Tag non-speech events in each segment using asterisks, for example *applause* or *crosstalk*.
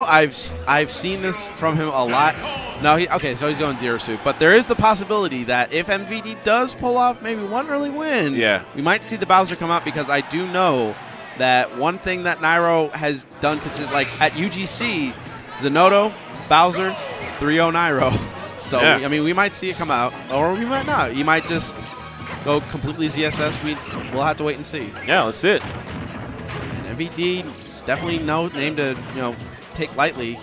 I've s- I've seen this from him a lot. No, he okay, so he's going zero suit, but there is the possibility that if MVD does pull off maybe one early win, Yeah. we might see the Bowser come out because I do know that one thing that Nairo has done consist like at UGC, Zenoto, Bowser, 3-0 Nairo. *laughs* So Yeah. I mean, we might see it come out, or we might not. You might just go completely ZSS. We we'll have to wait and see. Yeah, that's it. And MVD definitely no name to you know take lightly.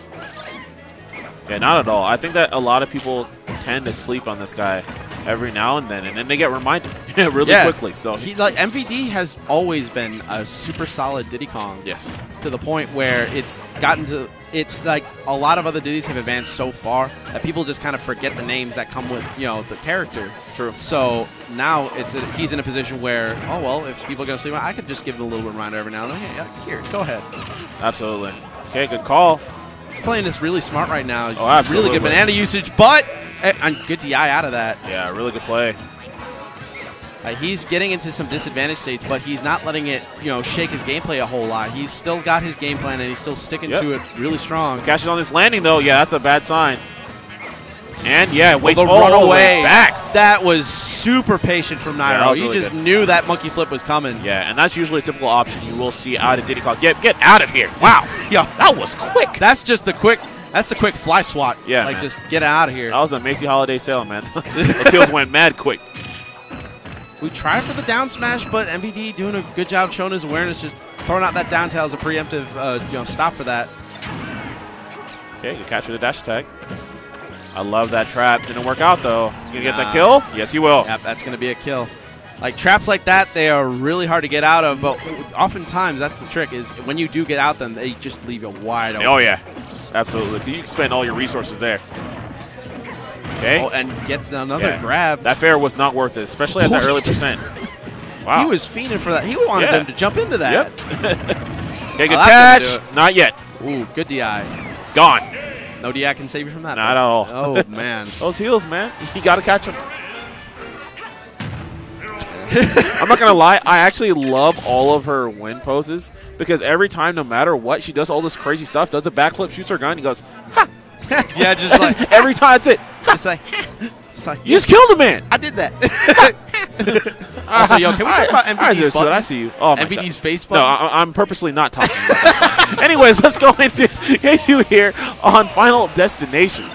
Yeah, not at all. I think that a lot of people tend to sleep on this guy every now and then, and then they get reminded *laughs* really Yeah. quickly. So He like MVD has always been a super solid Diddy Kong yes, to the point where it's gotten to it's like a lot of other Diddy's have advanced so far that people just kind of forget the names that come with you know the character. True. So now it's a, he's in a position where oh well if people are gonna sleep I could just give him a little reminder every now and then. Hey, yeah, here, go ahead. absolutely. Okay, good call. Playing this really smart right now. Oh, absolutely. Really good banana usage, but eh, and good DI out of that. Yeah, really good play. Uh, he's getting into some disadvantaged states, but he's not letting it, you know, shake his gameplay a whole lot. He's still got his game plan, and he's still sticking Yep. to it really strong. Catches on this landing though. Yeah, that's a bad sign. And yeah, wait, the oh, runaway back. That was super patient from Yeah, Nairo. was he really just good. knew that monkey flip was coming. Yeah, and that's usually a typical option you will see out of Diddy Kong. Yeah, get out of here. Wow. *laughs* Yeah, That was quick. that's just the quick. That's the quick fly swat. Yeah, like man. just get out of here. That was a Macy Holiday sale, man. *laughs* *laughs* Those heels went mad quick. We tried for the down smash, but MVD doing a good job showing his awareness, just throwing out that down tilt as a preemptive, uh, you know, stop for that. Okay, catch for the dash attack. I love that trap. Didn't work out though. He's gonna get Nah. the kill. Yes, he will. Yep, that's going to be a kill. Like traps like that, they are really hard to get out of, but oftentimes that's the trick is when you do get out them, they just leave you wide open. Oh yeah, absolutely. If you expend all your resources there. Okay, Oh, and gets another Yeah. grab. that fair was not worth it, especially at that early percent. *laughs* Wow. He was fiending for that. He wanted Yeah. him to jump into that. Yep. *laughs* Okay, good Oh, that's catch. Not yet. Ooh, good DI. Gone. No DI can save you from that. Not at all. Oh *laughs* man. Those heels, man. *laughs* You gotta catch them. *laughs* I'm not gonna lie. I actually love all of her win poses because every time, no matter what, she does all this crazy stuff. Does a backflip, shoots her gun. He goes, ha! yeah, just like every time. It's it. just like just like You just killed a man. I did that. also, yo, can we talk about All right, MVD's so I button? see you. Oh, my God. MVD's face No, button? I, I'm purposely not talking. About that. Anyways, let's go into *laughs* get you here on Final Destination.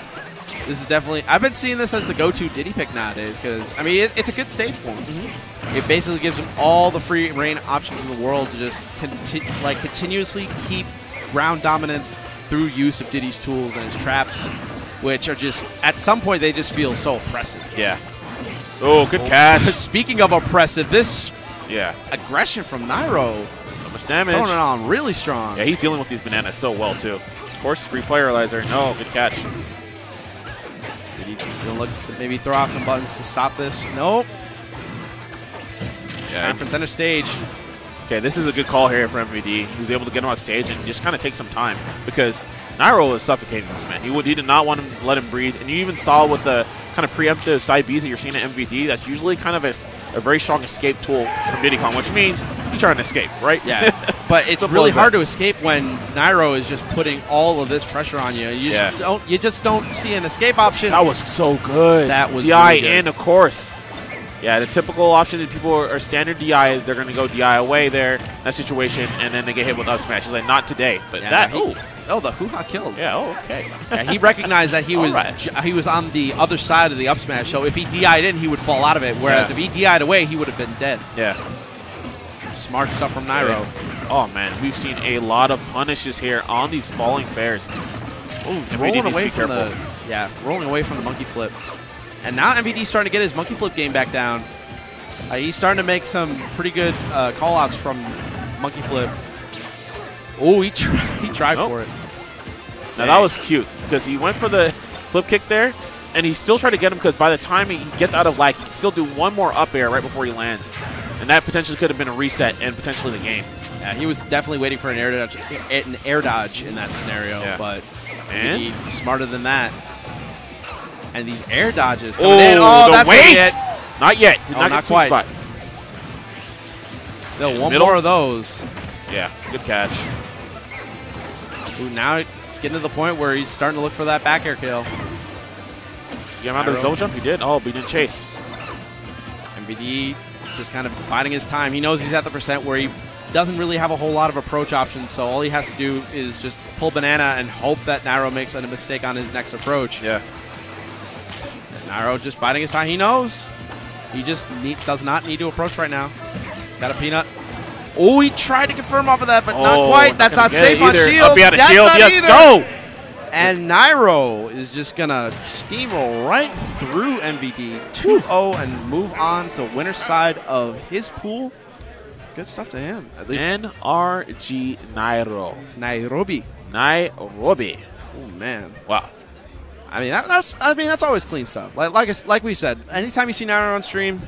This is definitely. I've been seeing this as the go-to Diddy pick nowadays because I mean it, it's a good stage for him. Mm-hmm. It basically gives him all the free reign options in the world to just conti- like continuously keep ground dominance through use of Diddy's tools and his traps, which are just at some point they just feel so oppressive. Yeah. Oh, good catch. *laughs* Speaking of oppressive, this yeah. aggression from Nairo So much damage. throwing it on really strong. Yeah, he's dealing with these bananas so well too. Of course, free player realizer. No, good catch. Did he look maybe throw out some buttons to stop this? Nope. Time for center stage. Okay, this is a good call here for MVD. He was able to get him on stage and just kind of take some time because Nairo was suffocating this man. He would he did not want him to let him breathe, and you even saw with the kind of preemptive side Bs that you're seeing at MVD. That's usually kind of a very strong escape tool from Diddy which means he's trying to escape, right? Yeah, *laughs* but it's Simple really hard to escape when Nairo is just putting all of this pressure on you. You Yeah. just don't. You just don't see an escape option. That was so good. That was DI really in, of course. Yeah, the typical option that people are, are standard DI. They're going to go DI away there, that situation, and then they get hit with up smash. He's like, not today, but Yeah, that. he- oh, oh, the hoo ha killed. yeah, oh, okay. Yeah, he recognized that he *laughs* was right. he was on the other side of the up smash. So if he DI'd in, he would fall out of it. Whereas Yeah. if he DI'd away, he would have been dead. yeah. Smart stuff from Nairo. Oh man, we've seen a lot of punishes here on these falling fairs. Ooh, MVD rolling away from careful. the yeah, rolling away from the monkey flip. And now MVD's starting to get his monkey flip game back down. Uh, he's starting to make some pretty good uh, call outs from monkey flip. Oh, he, *laughs* he tried Nope. for it. Now that was cute because he went for the flip kick there, and he still tried to get him because by the time he gets out of lag, he can still do one more up air right before he lands, and that potentially could have been a reset and potentially the game. Yeah, he was definitely waiting for an air dodge, an air dodge in that scenario, Yeah. but And smarter than that. And these air dodges coming oh, in. Oh, the that's wait! it. Not yet. Did Oh, not, not quite. spot. Still In one middle. more of those. Yeah, good catch. Ooh, now It's getting to the point where he's starting to look for that back air kill. Get him out of his double jump. He did. Oh, but he didn't chase. MVD just kind of biding his time. He knows he's at the percent where he doesn't really have a whole lot of approach options, so all he has to do is just pull banana and hope that Nairo makes a mistake on his next approach. Yeah. Nairo just biding his time. He knows. He just need, does not need to approach right now. He's got a peanut. Oh, he tried to confirm off of that, but not Oh, quite. That's not get safe on shield. Up a That's shield. not Let's either. go. And Nairo is just going to steamroll right through MVD 2-0 and move on to the winner's side of his pool. Good stuff to him. At least NRG Nairo. Nairobi. Nairobi. Oh man. Wow. I mean that, that's I mean that's always clean stuff. Like like like we said, anytime you see Nairo on stream,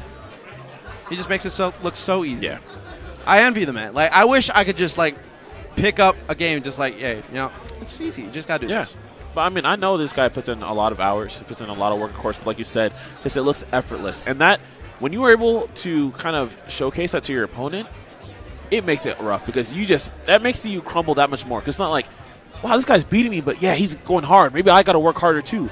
he just makes it so look so easy. Yeah. I envy the man. Like I wish I could just like pick up a game just like, yeah, you know, it's easy. You just gotta do Yeah. this. But I mean, I know this guy puts in a lot of hours. He puts in a lot of work, of course. But like you said, just it looks effortless. And that, when you were able to kind of showcase that to your opponent, it makes it rough because you just that makes you crumble that much more. Because it's not like, wow, this guy's beating me, but yeah, he's going hard. Maybe I got to work harder too.